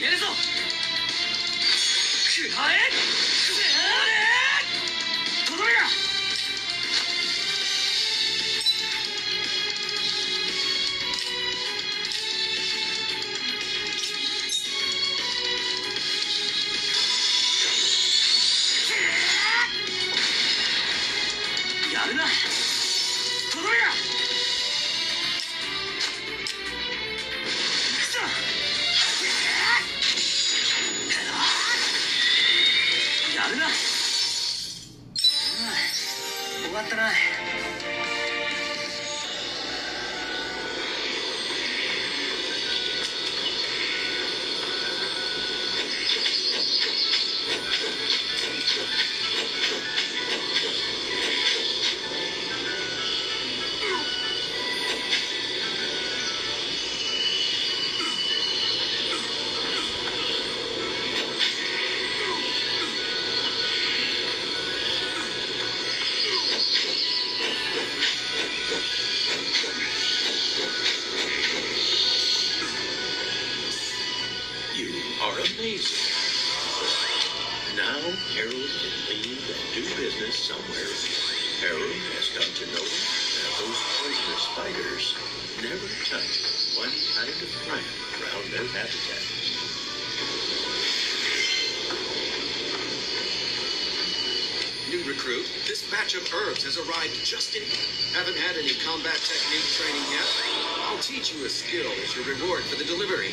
決めるぞ。くらえ。くらえ。とどめがや。るなとどめがや amazing. Now Harold can leave and do business somewhere. Harold has come to notice that those poisonous spiders never touch one kind of plant around their habitat. New recruit, this batch of herbs has arrived just in. Haven't had any combat technique training yet? I'll teach you a skill as your reward for the delivery.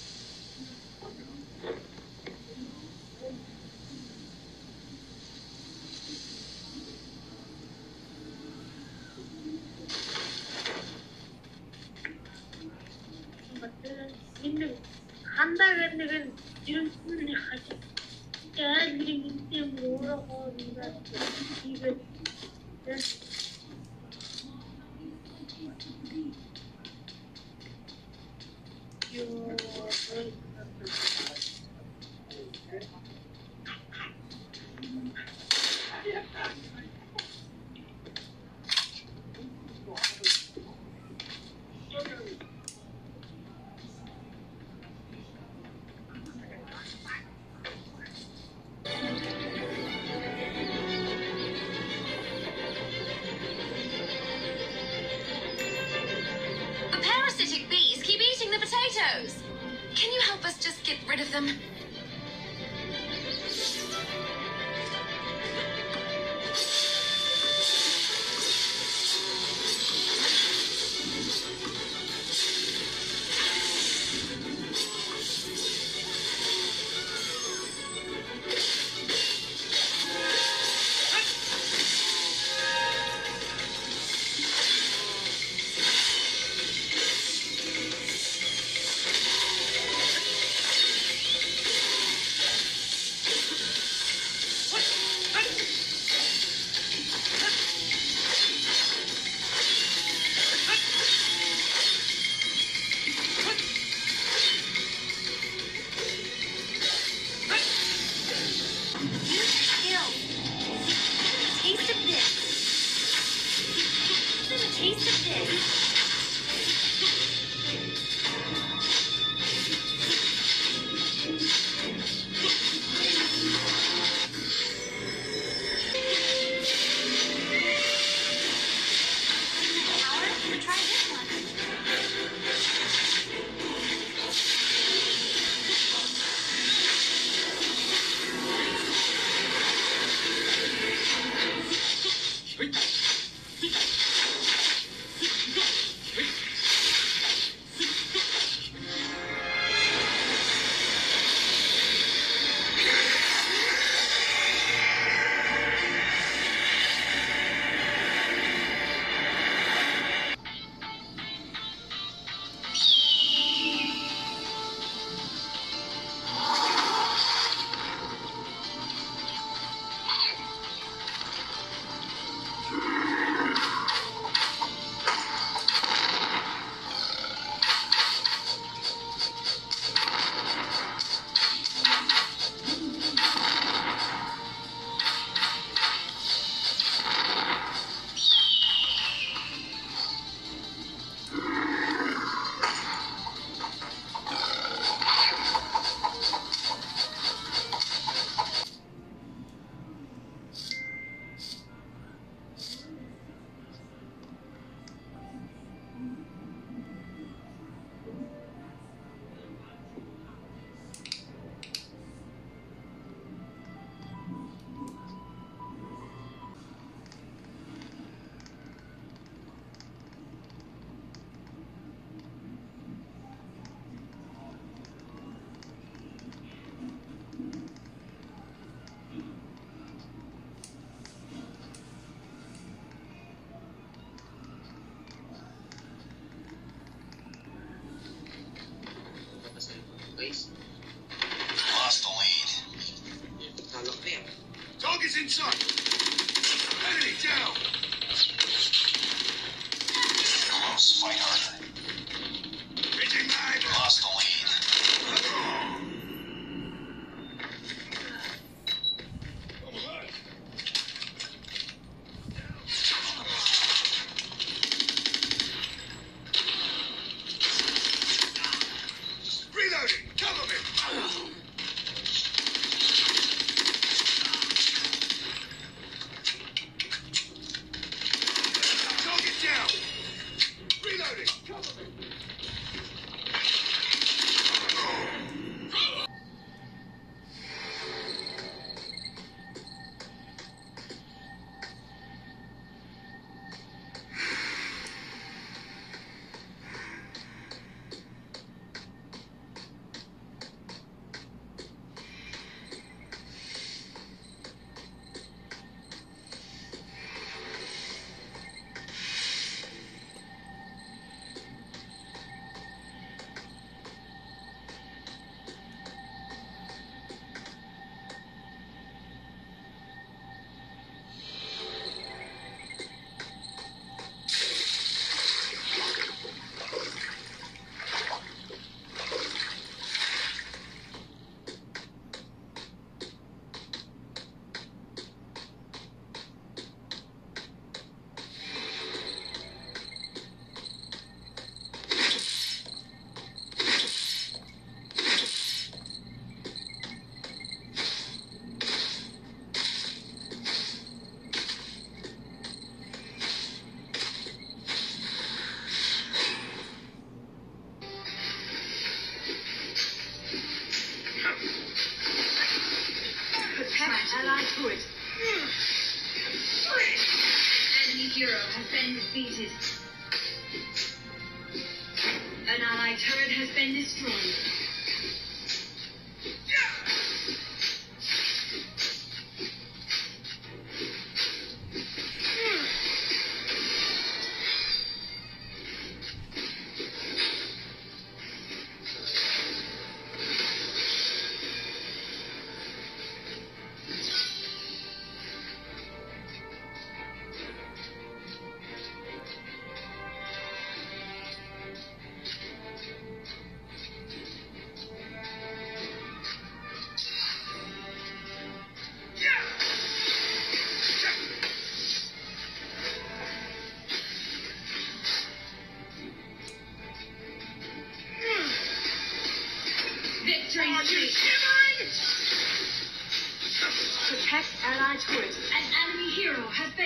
Андаа гэдэг нэг нь жирэмсний хажид. Тэгээд нэг юм өөрөө хоол хийгээд. Тэгээд parasitic bees keep eating the potatoes. Can you help us just get rid of them?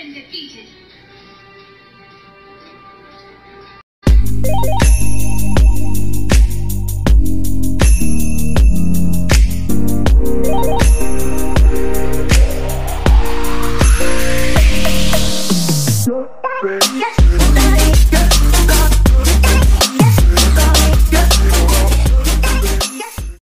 Been defeated.